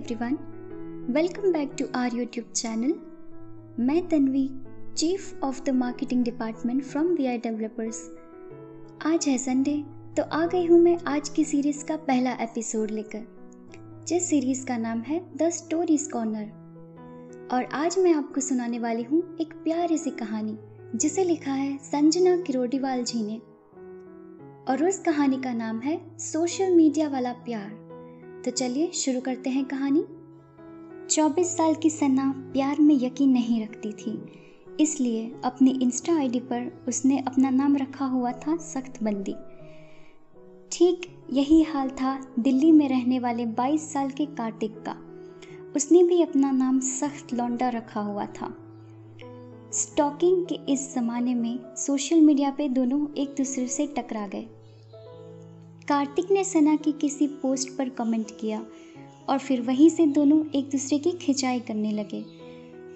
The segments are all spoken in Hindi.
Everyone welcome back to our YouTube channel मैं Tanvi chief of the marketing department from V I developers आज है संडे तो आ गई हूँ मैं आज की सीरीज़ का पहला एपिसोड लेकर, जिस सीरीज़ का नाम है द स्टोरीज कॉर्नर और आज मैं आपको सुनाने वाली हूँ एक प्यारी सी कहानी, जिसे लिखा है संजना किरोडीवाल जी ने। और उस कहानी का नाम है सोशल मीडिया वाला प्यार। तो चलिए शुरू करते हैं कहानी। 24 साल की सना प्यार में यकीन नहीं रखती थी, इसलिए अपनी इंस्टा आईडी पर उसने अपना नाम रखा हुआ था सख्त बंदी ठीक यही हाल था दिल्ली में रहने वाले 22 साल के कार्तिक का। उसने भी अपना नाम सख्त लौंडा रखा हुआ था। स्टॉकिंग के इस ज़माने में सोशल मीडिया पे दोनों एक दूसरे से टकरा गए। कार्तिक ने सना की किसी पोस्ट पर कमेंट किया और फिर वहीं से दोनों एक दूसरे की खिंचाई करने लगे।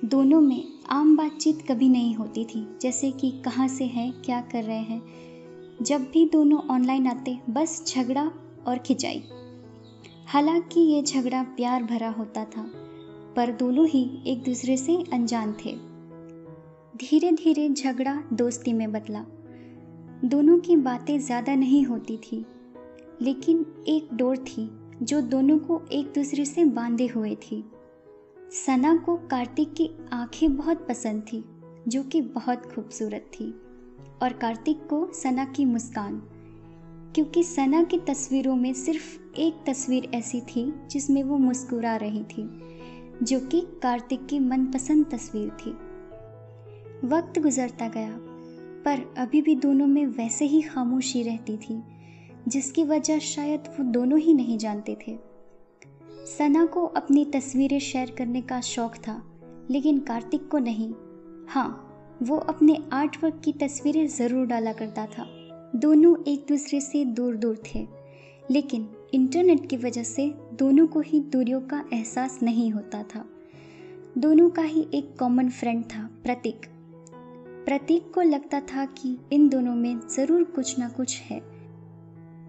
दोनों में आम बातचीत कभी नहीं होती थी, जैसे कि कहाँ से हैं, क्या कर रहे हैं। जब भी दोनों ऑनलाइन आते, बस झगड़ा और खिंचाई। हालाँकि ये झगड़ा प्यार भरा होता था, पर दोनों ही एक दूसरे से अनजान थे। धीरे धीरे झगड़ा दोस्ती में बदला। दोनों की बातें ज़्यादा नहीं होती थी लेकिन एक डोर थी जो दोनों को एक दूसरे से बांधे हुए थी। सना को कार्तिक की आँखें बहुत पसंद थी, जो कि बहुत खूबसूरत थी। और कार्तिक को सना की मुस्कान, क्योंकि सना की तस्वीरों में सिर्फ़ एक तस्वीर ऐसी थी जिसमें वो मुस्कुरा रही थी, जो कि कार्तिक की मनपसंद तस्वीर थी। वक्त गुजरता गया, पर अभी भी दोनों में वैसे ही खामोशी रहती थी। जिसकी वजह शायद वो दोनों ही नहीं जानते थे। सना को अपनी तस्वीरें शेयर करने का शौक था, लेकिन कार्तिक को नहीं। हाँ वो अपने आर्ट वर्क की तस्वीरें ज़रूर डाला करता था। दोनों एक दूसरे से दूर दूर थे, लेकिन इंटरनेट की वजह से दोनों को ही दूरियों का एहसास नहीं होता था। दोनों का ही एक कॉमन फ्रेंड था, प्रतीक। प्रतीक को लगता था कि इन दोनों में ज़रूर कुछ ना कुछ है।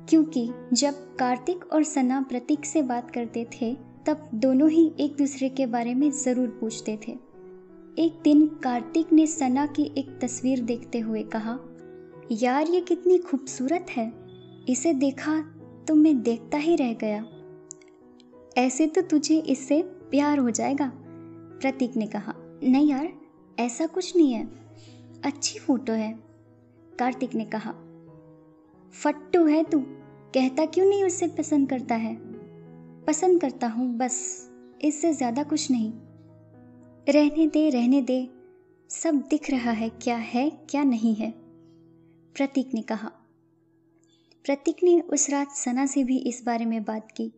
क्योंकि जब कार्तिक और सना प्रतीक से बात करते थे, तब दोनों ही एक दूसरे के बारे में ज़रूर पूछते थे। एक दिन कार्तिक ने सना की एक तस्वीर देखते हुए कहा, यार, ये कितनी खूबसूरत है। इसे देखा तो मैं देखता ही रह गया। ऐसे तो तुझे इससे प्यार हो जाएगा, प्रतीक ने कहा। नहीं यार, ऐसा कुछ नहीं है। अच्छी फ़ोटो है, कार्तिक ने कहा। फट्टू है तू। कहता क्यों नहीं उससे पसंद करता है? पसंद करता हूँ, बस। इससे ज़्यादा कुछ नहीं। रहने दे रहने दे। सब दिख रहा है, क्या है, क्या नहीं है। प्रतीक ने कहा। प्रतीक ने उस रात सना से भी इस बारे में बात की।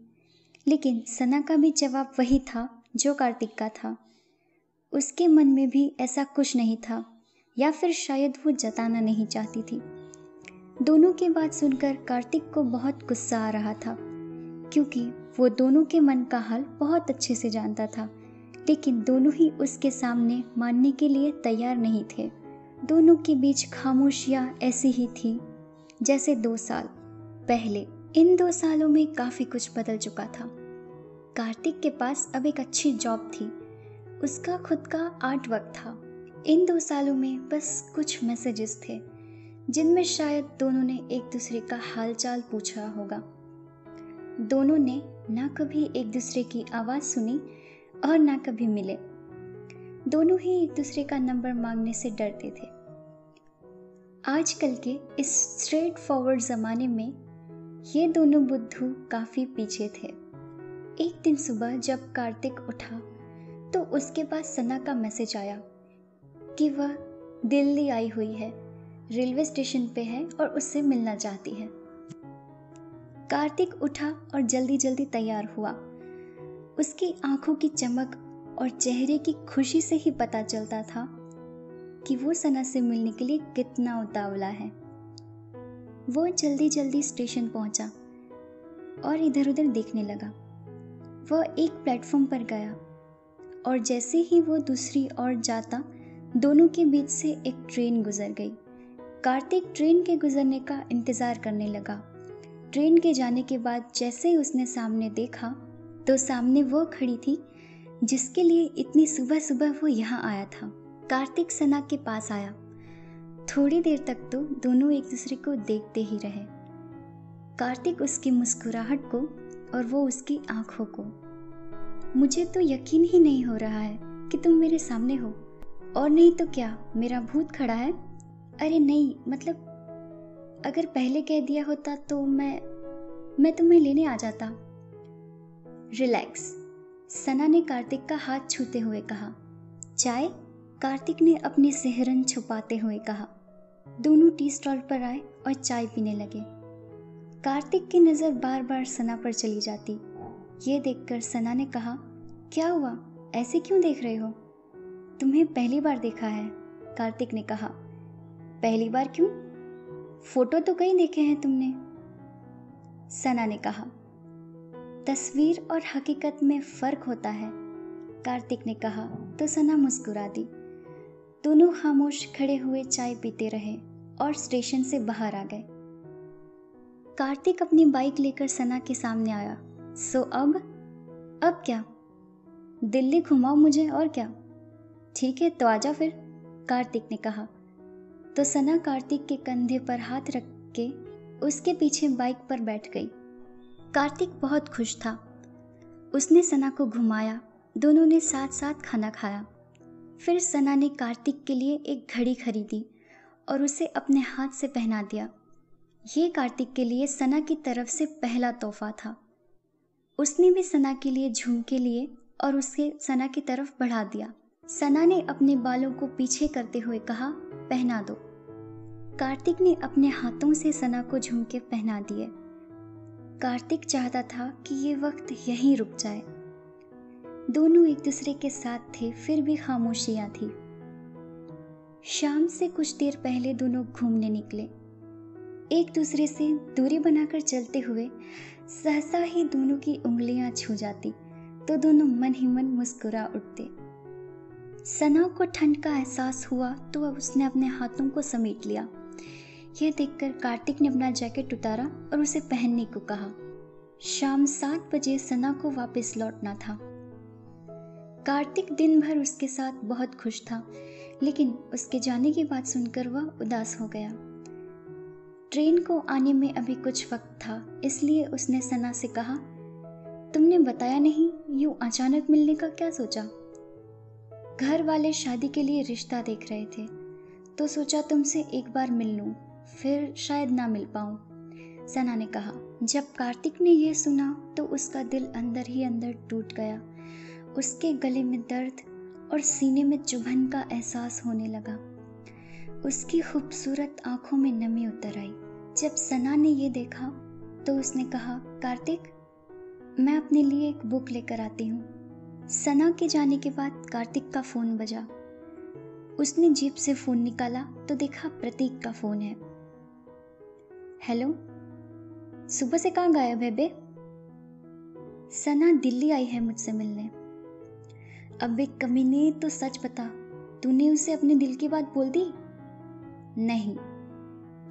लेकिन सना का भी जवाब वही था, जो कार्तिक का था। उसके मन में भी ऐसा कुछ नहीं था, या फिर शायद वो जताना नहीं चाहती थी। दोनों की बात सुनकर कार्तिक को बहुत गुस्सा आ रहा था, क्योंकि वो दोनों के मन का हाल बहुत अच्छे से जानता था, लेकिन दोनों ही उसके सामने मानने के लिए तैयार नहीं थे। दोनों के बीच खामोशियाँ ऐसी ही थी, जैसे दो साल पहले। इन दो सालों में काफ़ी कुछ बदल चुका था। कार्तिक के पास अब एक अच्छी जॉब थी। उसका खुद का आर्ट वर्क था। इन दो सालों में बस कुछ मैसेजेस थे। जिनमें शायद दोनों ने एक दूसरे का हालचाल पूछा होगा। दोनों ने ना कभी एक दूसरे की आवाज़ सुनी और ना कभी मिले। दोनों ही एक दूसरे का नंबर मांगने से डरते थे। आजकल के इस स्ट्रेट फॉरवर्ड ज़माने में ये दोनों बुद्धू काफ़ी पीछे थे। एक दिन सुबह जब कार्तिक उठा तो उसके पास सना का मैसेज आया कि वह दिल्ली आई हुई है। रेलवे स्टेशन पे है और उससे मिलना चाहती है। कार्तिक उठा और जल्दी जल्दी तैयार हुआ। उसकी आँखों की चमक और चेहरे की खुशी से ही पता चलता था कि वो सना से मिलने के लिए कितना उतावला है। वो जल्दी जल्दी स्टेशन पहुँचा और इधर उधर देखने लगा। वह एक प्लेटफॉर्म पर गया और जैसे ही वो दूसरी ओर जाता, दोनों के बीच से एक ट्रेन गुजर गई। कार्तिक ट्रेन के गुजरने का इंतज़ार करने लगा। ट्रेन के जाने के बाद जैसे ही उसने सामने देखा तो सामने वो खड़ी थी, जिसके लिए इतनी सुबह सुबह वो यहाँ आया था। कार्तिक सना के पास आया। थोड़ी देर तक तो दोनों एक दूसरे को देखते ही रहे। कार्तिक उसकी मुस्कुराहट को और वो उसकी आँखों को। मुझे तो यकीन ही नहीं हो रहा है कि तुम मेरे सामने हो। और नहीं तो क्या, मेरा भूत खड़ा है? अरे नहीं मतलब अगर पहले कह दिया होता तो मैं मैं तुम्हें लेने आ जाता। रिलैक्स। सना ने कार्तिक का हाथ छूते हुए कहा। चाय? कार्तिक ने अपने सेहरन छुपाते हुए कहा। दोनों टी स्टॉल पर आए और चाय पीने लगे। कार्तिक की नज़र बार बार सना पर चली जाती। ये देखकर सना ने कहा, क्या हुआ? ऐसे क्यों देख रहे हो? तुम्हें पहली बार देखा है। कार्तिक ने कहा पहली बार क्यों? फ़ोटो तो कई देखे हैं तुमने, सना ने कहा। तस्वीर और हकीकत में फ़र्क होता है, कार्तिक ने कहा। तो सना मुस्कुरा दी। दोनों खामोश खड़े हुए चाय पीते रहे और स्टेशन से बाहर आ गए। कार्तिक अपनी बाइक लेकर सना के सामने आया। सो अब अब क्या? दिल्ली घुमाओ मुझे और क्या? ठीक है तो आजा फिर, कार्तिक ने कहा। तो सना कार्तिक के कंधे पर हाथ रख के उसके पीछे बाइक पर बैठ गई। कार्तिक बहुत खुश था। उसने सना को घुमाया। दोनों ने साथ साथ खाना खाया। फिर सना ने कार्तिक के लिए एक घड़ी खरीदी और उसे अपने हाथ से पहना दिया। ये कार्तिक के लिए सना की तरफ़ से पहला तोहफा था। उसने भी सना के लिए झुमके लिए और उसे सना की तरफ़ बढ़ा दिया। सना ने अपने बालों को पीछे करते हुए कहा, पहना दो। कार्तिक ने अपने हाथों से सना को झुमके पहना दिए। कार्तिक चाहता था कि ये वक्त यहीं रुक जाए। दोनों एक दूसरे के साथ थे, फिर भी खामोशियाँ थी। शाम से कुछ देर पहले दोनों घूमने निकले। एक दूसरे से दूरी बनाकर चलते हुए सहसा ही दोनों की उंगलियाँ छू जाती तो दोनों मन ही मन मुस्कुरा उठते। सना को ठंड का एहसास हुआ तो अब उसने अपने हाथों को समेट लिया। यह देखकर कार्तिक ने अपना जैकेट उतारा और उसे पहनने को कहा। शाम सात बजे सना को वापस लौटना था। कार्तिक दिन भर उसके साथ बहुत खुश था, लेकिन उसके जाने की बात सुनकर वह उदास हो गया। ट्रेन को आने में अभी कुछ वक्त था, इसलिए उसने सना से कहा, तुमने बताया नहीं, यूँ अचानक मिलने का क्या सोचा? घर वाले शादी के लिए रिश्ता देख रहे थे तो सोचा तुमसे एक बार मिल लूँ। फिर शायद ना मिल पाऊँ। सना ने कहा, जब कार्तिक ने यह सुना तो उसका दिल अंदर ही अंदर टूट गया। उसके गले में दर्द और सीने में चुभन का एहसास होने लगा। उसकी खूबसूरत आँखों में नमी उतर आई। जब सना ने यह देखा तो उसने कहा, कार्तिक, मैं अपने लिए एक बुक लेकर आती हूँ। सना के जाने के बाद कार्तिक का फ़ोन बजा। उसने जेब से फ़ोन निकाला तो देखा प्रतीक का फ़ोन है। हेलो? सुबह से कहाँ गायब है बे? सना दिल्ली आई है मुझसे मिलने। अब कमीने तो सच बता, तूने उसे अपने दिल की बात बोल दी? नहीं।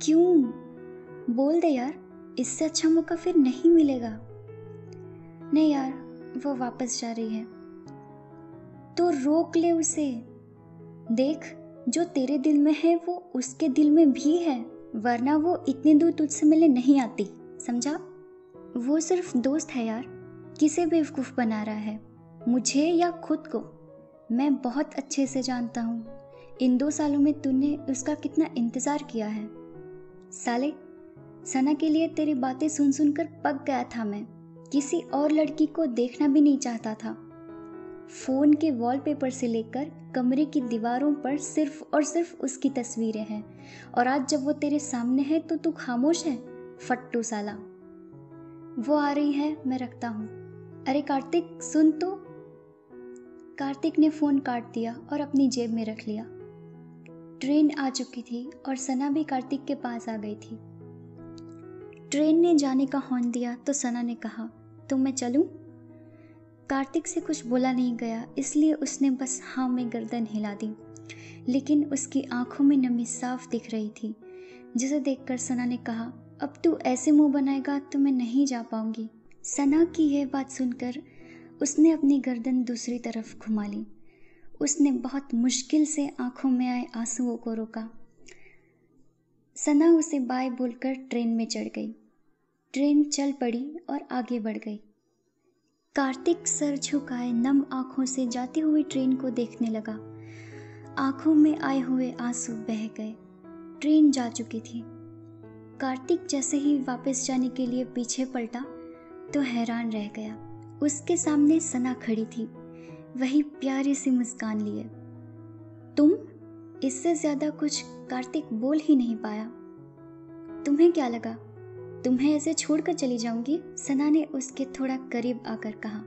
क्यों? बोल दे यार, इससे अच्छा मौका फिर नहीं मिलेगा। नहीं यार, वो वापस जा रही है। तो रोक ले उसे। देख, जो तेरे दिल में है, वो उसके दिल में भी है। वरना वो इतने दूर तुझसे मिलने नहीं आती, समझा? वो सिर्फ़ दोस्त है यार, किसे बेवकूफ़ बना रहा है? मुझे या खुद को? मैं बहुत अच्छे से जानता हूँ। इन दो सालों में तूने उसका कितना इंतज़ार किया है। साले, सना के लिए तेरी बातें सुन सुनकर पक गया था मैं। किसी और लड़की को देखना भी नहीं चाहता था। फ़ोन के वॉलपेपर से लेकर कमरे की दीवारों पर सिर्फ़ और सिर्फ़ उसकी तस्वीरें हैं। और आज जब वो तेरे सामने है तो तू खामोश है? फट्टू साला। वो आ रही है, मैं रखता हूँ। अरे कार्तिक, सुन तो। कार्तिक ने फ़ोन काट दिया और अपनी जेब में रख लिया। ट्रेन आ चुकी थी और सना भी कार्तिक के पास आ गई थी। ट्रेन ने जाने का हॉर्न दिया तो सना ने कहा तो मैं चलूँ? कार्तिक से कुछ बोला नहीं गया, इसलिए उसने बस हाँ में गर्दन हिला दी। लेकिन उसकी आँखों में नमी साफ़ दिख रही थी। जिसे देखकर सना ने कहा, अब तू ऐसे मुँह बनाएगा तो मैं नहीं जा पाऊँगी। सना की यह बात सुनकर उसने अपनी गर्दन दूसरी तरफ़ घुमा ली। उसने बहुत मुश्किल से आँखों में आए आंसुओं को रोका। सना उसे बाय बोलकर ट्रेन में चढ़ गई। ट्रेन चल पड़ी और आगे बढ़ गई। कार्तिक सर झुकाए नम आँखों से जाती हुई ट्रेन को देखने लगा। आँखों में आए हुए आँसू बह गए। ट्रेन जा चुकी थी। कार्तिक जैसे ही वापस जाने के लिए पीछे पलटा तो हैरान रह गया। उसके सामने सना खड़ी थी। वही प्यारी सी मुस्कान लिए। तुम? इससे ज़्यादा कुछ कार्तिक बोल ही नहीं पाया। तुम्हें क्या लगा? तुम्हें ऐसे छोड़कर चली जाऊँगी? सना ने उसके थोड़ा करीब आकर कहा।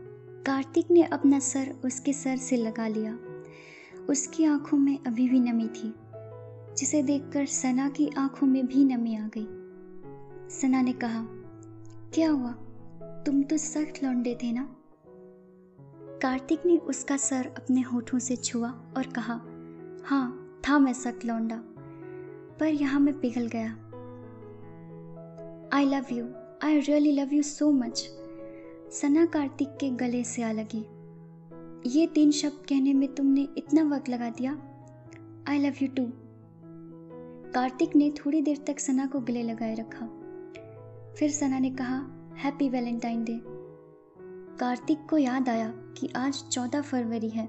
कार्तिक ने अपना सर उसके सर से लगा लिया। उसकी आँखों में अभी भी नमी थी, जिसे देखकर सना की आँखों में भी नमी आ गई। सना ने कहा, क्या हुआ? तुम तो सख्त लौंडे थे ना? कार्तिक ने उसका सर अपने होठों से छुआ और कहा हाँ था मैं सख्त लौंडा, पर यहाँ मैं पिघल गया। I love you I really love you so much Sana Kartik के गले से आ लगी। ये तीन शब्द कहने में तुमने इतना वक्त लगा दिया? I love you too Kartik ने थोड़ी देर तक सना को गले लगाए रखा। फिर सना ने कहा हैप्पी वैलेंटाइन डे कार्तिक को याद आया कि आज चौदह फरवरी है।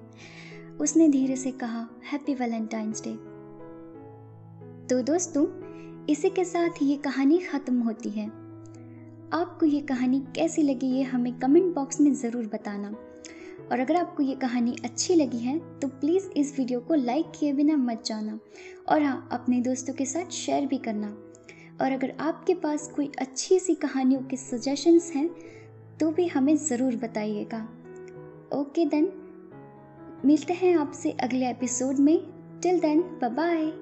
उसने धीरे से कहा हैप्पी वैलेंटाइंस डे तो दोस्तों इसी के साथ ये कहानी ख़त्म होती है। आपको ये कहानी कैसी लगी, ये हमें कमेंट बॉक्स में ज़रूर बताना। और अगर आपको ये कहानी अच्छी लगी है तो प्लीज़ इस वीडियो को लाइक किए बिना मत जाना। और हाँ अपने दोस्तों के साथ शेयर भी करना। और अगर आपके पास कोई अच्छी सी कहानियों के सजेशंस हैं तो भी हमें ज़रूर बताइएगा। ओके देन, मिलते हैं आपसे अगले एपिसोड में। Till then bye